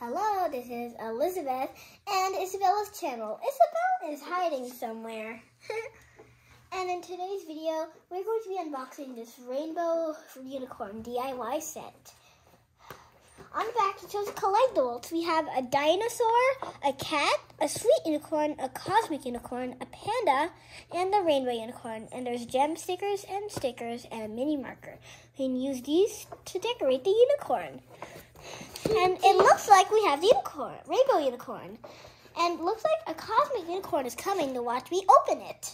Hello, this is Elizabeth and Isabella's channel. Isabel is hiding somewhere. and in today's video, we're going to be unboxing this Rainbow Unicorn DIY set. On the back, it shows collectibles. We have a dinosaur, a cat, a sweet unicorn, a cosmic unicorn, a panda, and the rainbow unicorn. And there's gem stickers and stickers and a mini marker. We can use these to decorate the unicorn. And it looks like we have the unicorn, rainbow unicorn. And looks like a cosmic unicorn is coming to watch me open it.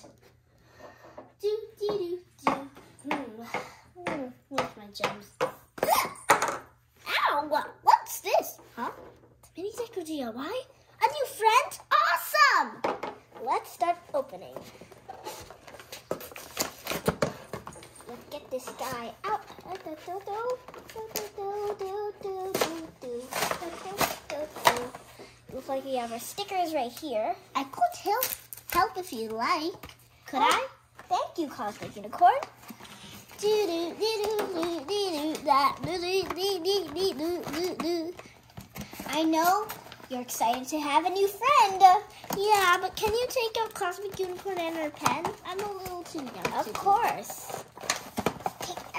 Do, do, do, do. Hmm. Where's my gems? Ow! What, what's this? Huh? Mini Deco DIY? A new friend? Awesome! Let's start opening. Let's get this guy out. Looks like we have our stickers right here. I could help help if you like. Could oh, I? Thank you, Cosmic Unicorn. I know you're excited to have a new friend. Yeah, but can you take out Cosmic Unicorn and her pen? I'm a little too young. Of course.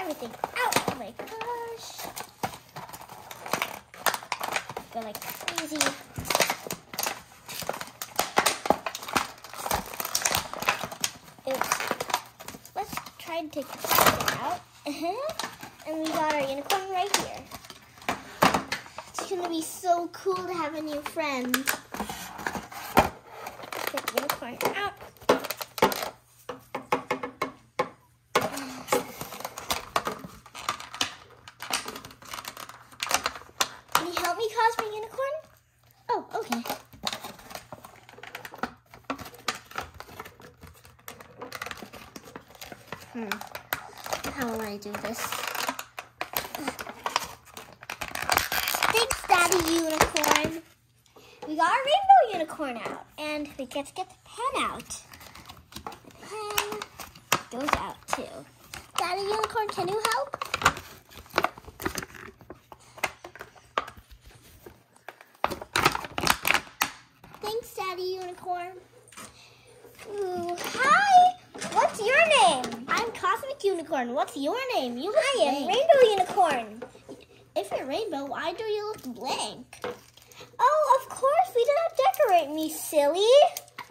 Take everything out. Oh my gosh. Go like crazy. Let's try and take this out. Uh-huh. And we got our unicorn right here. It's gonna be so cool to have a new friend. Get the unicorn out. Hmm. How will I do this? Thanks, Daddy Unicorn. We got our rainbow unicorn out, and we get to get the pen out. The pen goes out too. Daddy Unicorn, can you help? Thanks, Daddy Unicorn. Ooh, hi! What's your name? I'm Cosmic Unicorn. What's your name? You look I am Rainbow Unicorn. If you're rainbow, why do you look blank? Oh, of course, we did not decorate me, silly.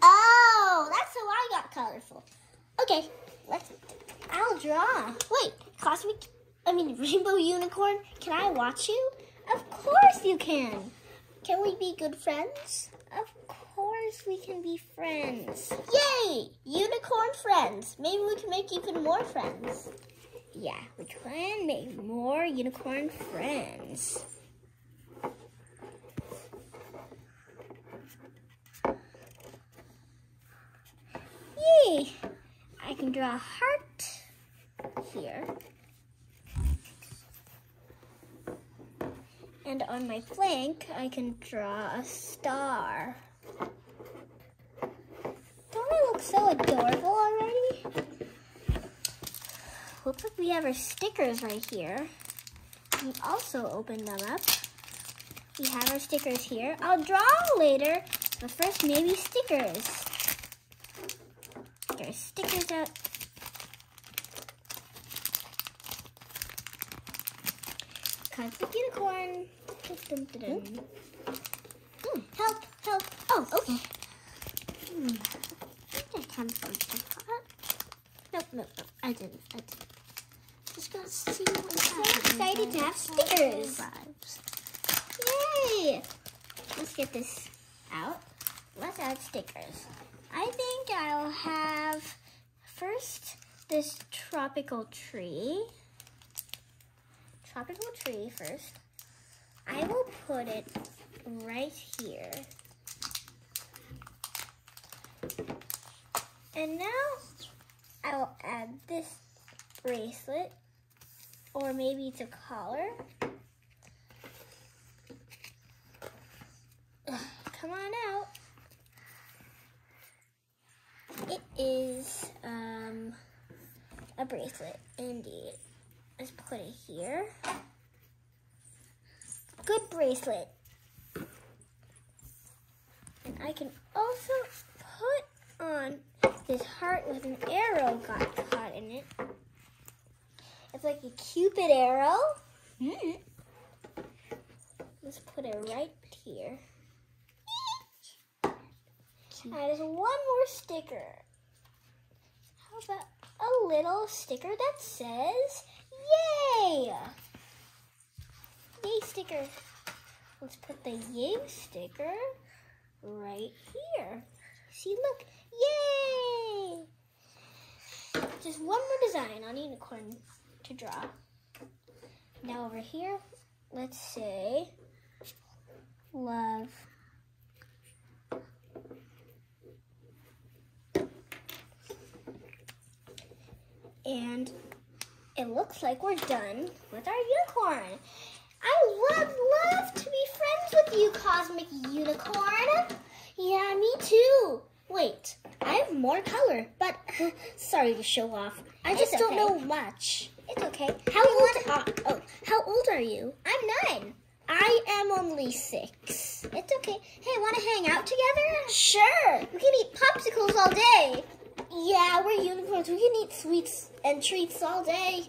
Oh, that's how I got colorful. Okay, let's, I'll draw. Wait, Cosmic, I mean Rainbow Unicorn, can I watch you? Of course you can. Can we be good friends? Of course we can be friends. Yay! Unicorn friends. Maybe we can make even more friends. Yeah, we can make more unicorn friends. Yay! I can draw a heart here. And on my flank, I can draw a star. Look so adorable already? Looks like we have our stickers right here. We also open them up. We have our stickers here. I'll draw later, but first maybe stickers. Get our stickers out. Conflict unicorn. Dun, dun, dun. Hmm, help, help. Oh, okay. Hmm. Think I Nope, nope, nope. I didn't. I didn't. Just gotta see what's so excited to have stickers. Yay! Let's get this out. Let's add stickers. I think I'll have first this tropical tree. Tropical tree first. I will put it right here. And now I will add this bracelet, or maybe it's a collar. Come on out. It is um, a bracelet, indeed. Let's put it here. Good bracelet. And I can also this heart with an arrow got caught in it. It's like a cupid arrow. Mm. Let's put it right here. And there's one more sticker. How about a little sticker that says, Yay! Yay sticker. Let's put the Yay sticker right here. See, look, Yay! Just one more design on unicorn to draw. Now over here, let's say love. And it looks like we're done with our unicorn. I would love to be friends with you, Cosmic Unicorn. Yeah, me too. Wait, I have more color, but sorry to show off. I just It's don't okay. know much. It's okay. How old? Are, oh, how old are you? I'm nine. I am only six. It's okay. Hey, want to hang out together? Sure. We can eat popsicles all day. Yeah, we're unicorns. We can eat sweets and treats all day.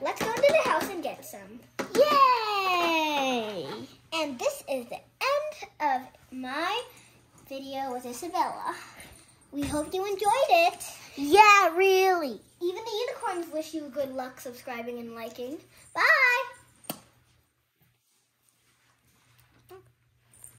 Let's go into the house and get some. Yay! And this is the end of my video with Isabella. We hope you enjoyed it. Yeah, really. Even the unicorns wish you good luck subscribing and liking. Bye!